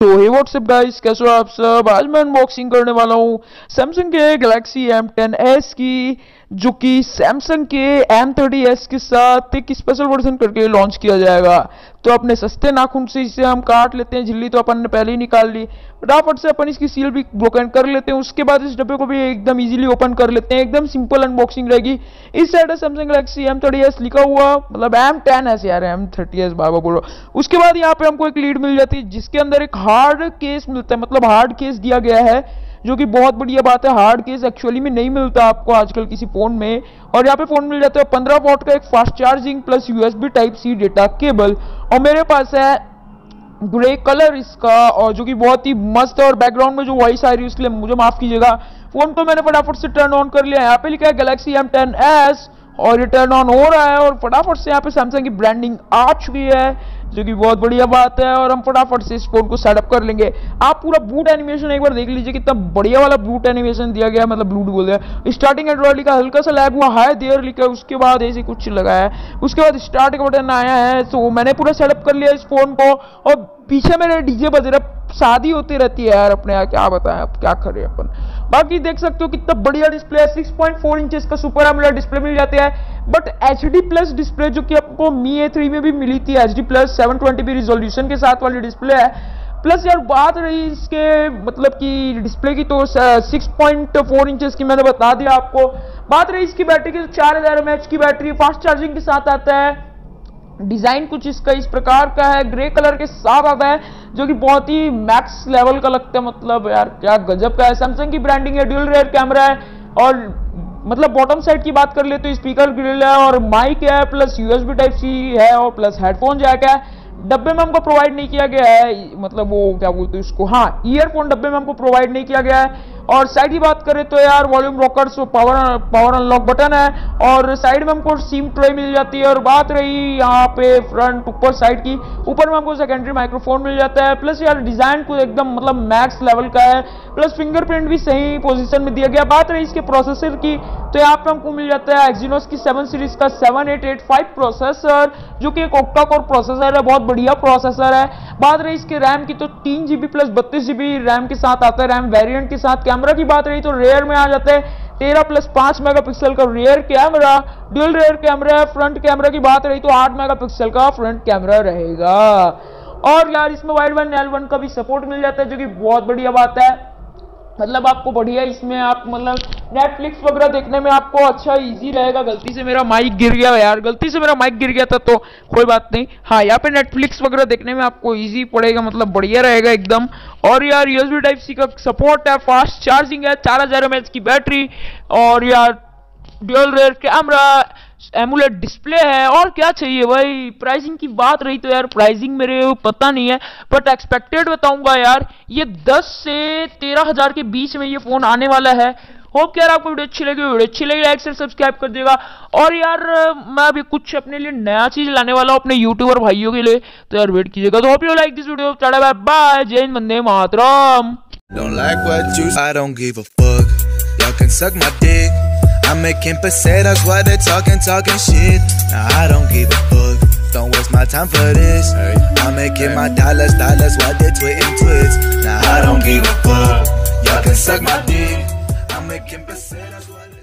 तो हे WhatsApp guys कैसे हो आप सब? आज मैं अनबॉक्सिंग करने वाला हूँ सैमसंग के गैलेक्सी M10s की। जो कि सैमसंग के एम थर्टी एस के साथ एक स्पेशल वर्जन करके लॉन्च किया जाएगा। तो अपने सस्ते नाखून से इसे हम काट लेते हैं, झिल्ली तो अपन ने पहले ही निकाल ली। फटाफट से अपन इसकी सील भी ब्रोकन कर लेते हैं। उसके बाद इस डब्बे को भी एकदम इजीली ओपन कर लेते हैं। एकदम सिंपल अनबॉक्सिंग रहेगी। इस साइड है Samsung Galaxy M thirty S लिखा हुआ मतलब एम टेन एस यार एम थर्टी एस बाबा बोलो। उसके बाद यहाँ पे हमको एक लीड मिल जाती है, जिसके अंदर एक हार्ड केस मिलता है मतलब हार्ड केस दिया गया है। जो कि बहुत बढ़िया बात है। हार्ड केस एक्चुअली में नहीं मिलता आपको आजकल किसी फ़ोन में। और यहाँ पे फ़ोन मिल जाता है पंद्रह वॉट का एक fast charging plus USB type C data cable और मेरे पास है ग्रे कलर इसका और जो कि बहुत ही मस्त है और बैकग्राउंड में जो वॉइस आ रही है उसके लिए मुझे माफ़ कीजिएगा। फ़ोन को मैंने फटाफट से टर्न ऑन कर लिया। यहाँ पे लिखा है गैलेक्सी एम टेन एस और ये टर्न ऑन हो रहा है और फटाफट से यहाँ पे सैमसंग की ब्रांडिंग आ चुकी है, जो कि बहुत बढ़िया बात है और हम फटाफट से इस फ़ोन को सेटअप कर लेंगे। आप पूरा बूट एनिमेशन एक बार देख लीजिए कितना बढ़िया वाला बूट एनिमेशन दिया गया मतलब ब्लूट बोल दिया स्टार्टिंग एंड्रॉइड लिखा, हल्का सा लैग हुआ हाई देर लिखा, उसके बाद ऐसे कुछ लगा है। उसके बाद स्टार्ट बटन आया है तो मैंने पूरा सेटअप कर लिया इस फ़ोन को और पीछे मेरे डीजे बज रहा शादी होती रहती है यार अपने यहाँ, क्या बताएँ, अब क्या करें अपन। बाकी देख सकते हो कितना बढ़िया डिस्प्ले है 6.4 इंचेस का सुपर एमुलेट डिस्प्ले मिल जाती है। But H D plus display जो कि आपको मी ए थ्री में भी मिली थी H D plus seven twenty resolution के साथ वाली डिस्प्ले है। प्लस यार बात रही इसके मतलब कि डिस्प्ले की तो 6.4 इंचेस की मैंने बता दिया आपको। बात रही इसकी बैटरी की तो चार हज़ार एम की बैटरी फास्ट चार्जिंग के साथ आता है। डिज़ाइन कुछ इसका इस प्रकार का है, ग्रे कलर के साथ आता है, जो कि बहुत ही मैक्स लेवल का लगता है। मतलब यार, क्या गजब का है। सैमसंग की ब्रांडिंग है ड्यूल रेयर कैमरा है। और मतलब बॉटम साइड की बात कर ले तो स्पीकर ग्रिल है और माइक है प्लस यूएसबी टाइप सी है और प्लस हेडफोन जैक है। डब्बे में हमको प्रोवाइड नहीं किया गया है। मतलब वो क्या बोलते हैं उसको? हाँ ईयरफोन डब्बे में हमको प्रोवाइड नहीं किया गया है। और साइड की बात करें तो यार volume rockers power power unlock button है और साइड में हमको सिम ट्रे मिल जाती है और बात रही यहाँ पे फ्रंट ऊपर साइड की, ऊपर में हमको सेकेंडरी माइक्रोफोन मिल जाता है प्लस यार डिज़ाइन को एकदम मतलब मैक्स लेवल का है प्लस फिंगरप्रिंट भी सही पोजिशन में दिया गया। बात रही इसके प्रोसेसर की तो यहाँ पे हमको मिल जाता है एक्जीनोस की सेवन सीरीज़ का seven eight eight five processor जो कि एक ओक्टा कोर प्रोसेसर है, बहुत बढ़िया प्रोसेसर है। बात रही इसके रैम की तो तीन जीबी प्लस बत्तीस जीबी रैम के साथ आता है रैम वेरिएंट के साथ कैमरा की बात रही तो रेयर में आ जाते हैं। तेरह प्लस पाँच मेगापिक्सल का rear camera dual rear camera front camera की बात रही तो आठ मेगा पिक्सल का फ्रंट कैमरा रहेगा। और यार इसमें वाइड वन एल वन का भी सपोर्ट मिल जाता है, जो कि बहुत बढ़िया बात है। मतलब आपको बढ़िया इसमें आप मतलब नेटफ्लिक्स वगैरह देखने में आपको अच्छा इजी रहेगा। गलती से मेरा माइक गिर गया यार। गलती से मेरा माइक गिर गया था तो कोई बात नहीं। हाँ यहाँ पे नेटफ्लिक्स वगैरह देखने में आपको इजी पड़ेगा मतलब बढ़िया रहेगा एकदम। और यार यूएसबी टाइप सी का सपोर्ट है फास्ट चार्जिंग है, चार हज़ार एम की बैटरी और यार dual rear camera AMOLED display है। और क्या चाहिए भाई? प्राइसिंग की बात रही तो यार प्राइसिंग मेरे पता नहीं है बट एक्सपेक्टेड बताऊँगा यार, ये 10 से तेरह हज़ार के बीच में ये फ़ोन आने वाला है। होप यार आपको वीडियो अच्छी लगी वीडियो अच्छी लगी लाइक से सब्सक्राइब कर देगा और यार मैं अभी कुछ अपने लिए नया चीज़ लाने वाला हूँ अपने यूट्यूबर भाइयों के लिए तो यार वेट कीजिएगा तो hope you like this video tata bye bye जय हिंद Vande Mataram Don't like what you I don't give a fuck. Y'all can suck my dick. I'm making pesetas while they're talking, talking shit. Now I don't give a fuck. Don't waste my time for this. I'm making my dollars, dollars while they're tweeting twits. Now I don't give a fuck. Y'all can suck my dick. que empecé la dualidad.